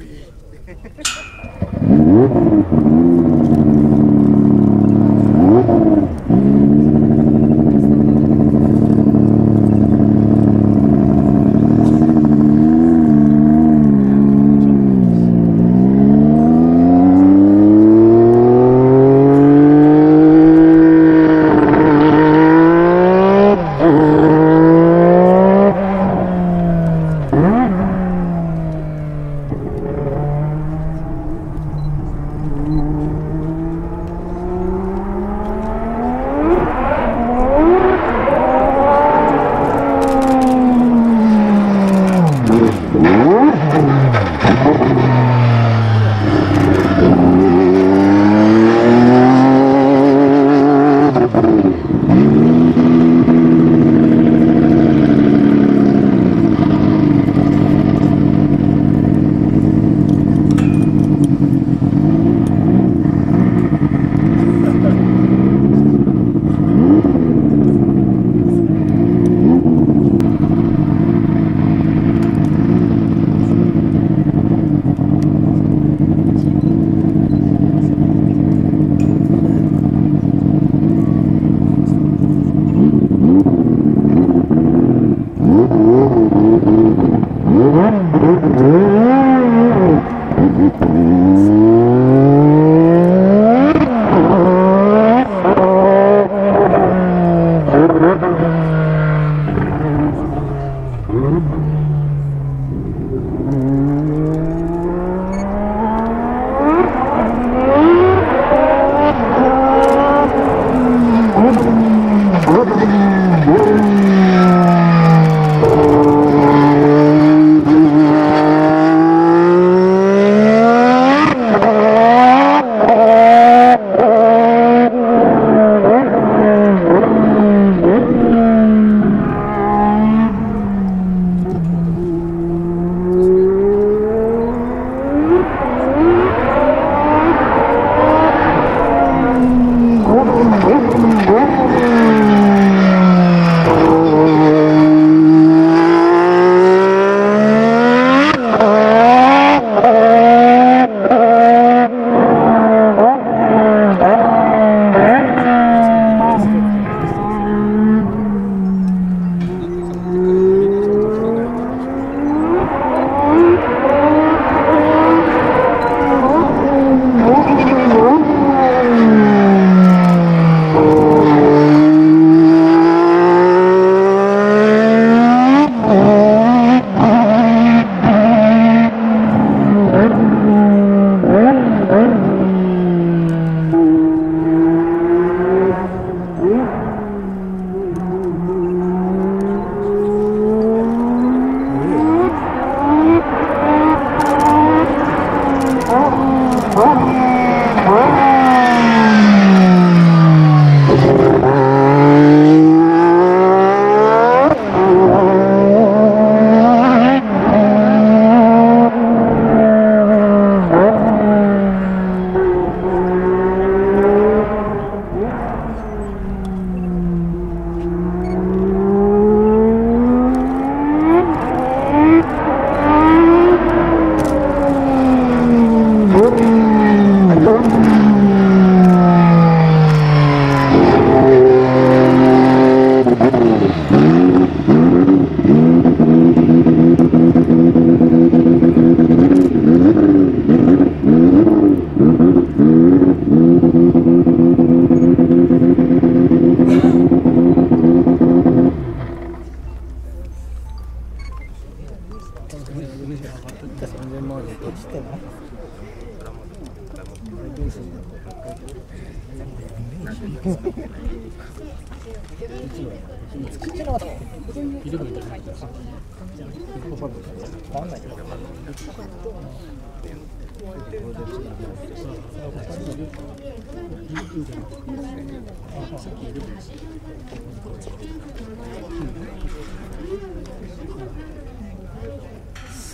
Tranquilo. Oh, oh, oh. って3 0万円落ちてない